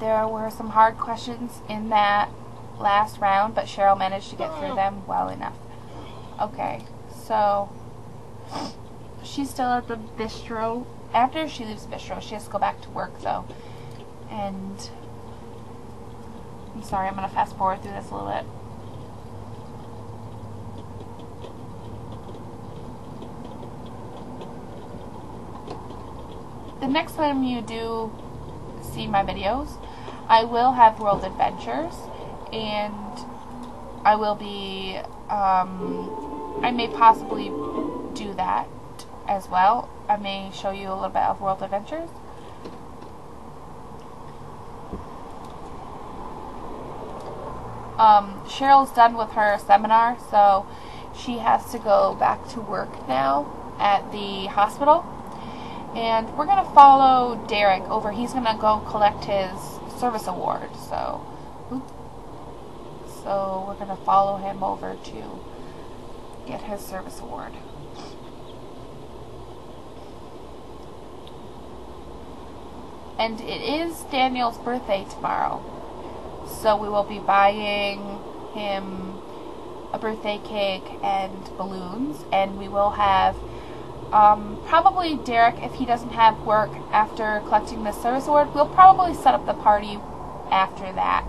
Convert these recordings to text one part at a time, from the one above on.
there were some hard questions in that last round, but Cheryl managed to get through oh. them well enough. Okay, so she's still at the bistro. After she leaves the bistro, she has to go back to work though. And I'm sorry, I'm gonna fast forward through this a little bit. The next time you do see my videos, I will have World Adventures, and I will be, um, I may possibly do that as well. I may show you a little bit of World Adventures. Um, Cheryl's done with her seminar, so she has to go back to work now at the hospital. And we're going to follow Derek over. He's going to go collect his service award. So, so we're going to follow him over to get his service award. And it is Daniel's birthday tomorrow. So we will be buying him a birthday cake and balloons. And we will have um, probably Derek, if he doesn't have work after collecting the service award, we'll probably set up the party after that.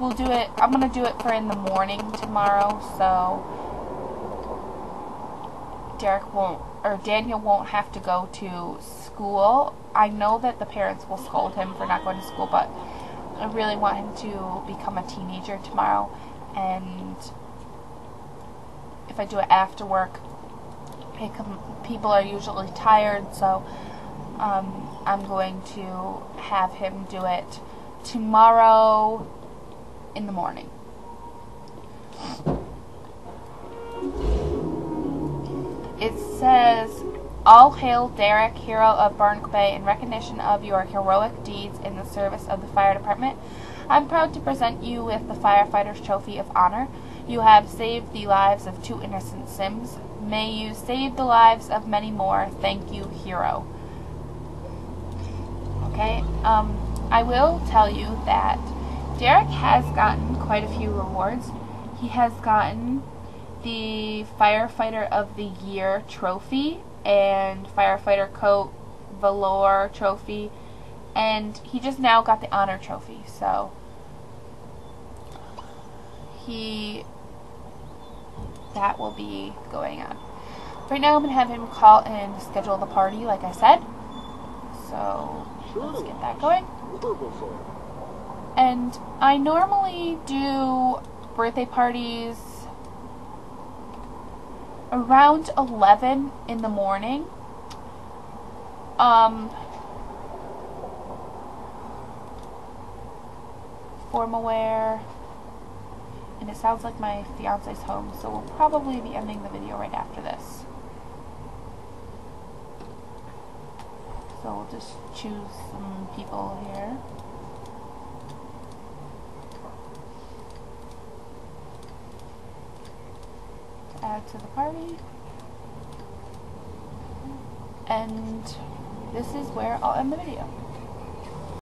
We'll do it, I'm going to do it for in the morning tomorrow, so Derek won't, or Daniel won't have to go to school. I know that the parents will scold him for not going to school, but I really want him to become a teenager tomorrow, and if I do it after work, people are usually tired, so um, I'm going to have him do it tomorrow in the morning. It says, All hail Derek, hero of Barnacle Bay, in recognition of your heroic deeds in the service of the fire department. I'm proud to present you with the Firefighter's Trophy of Honor. You have saved the lives of two innocent Sims. May you save the lives of many more. Thank you, hero. Okay, um, I will tell you that Derek has gotten quite a few rewards. He has gotten the Firefighter of the Year trophy and Firefighter Coat Velour trophy, and he just now got the Honor trophy, so he that will be going on. Right now I'm going to have him call and schedule the party, like I said. So, let's get that going. And I normally do birthday parties around 11 in the morning. Um, formal wear and it sounds like my fiance's home, so we'll probably be ending the video right after this. So we'll just choose some people here. To add to the party. And this is where I'll end the video.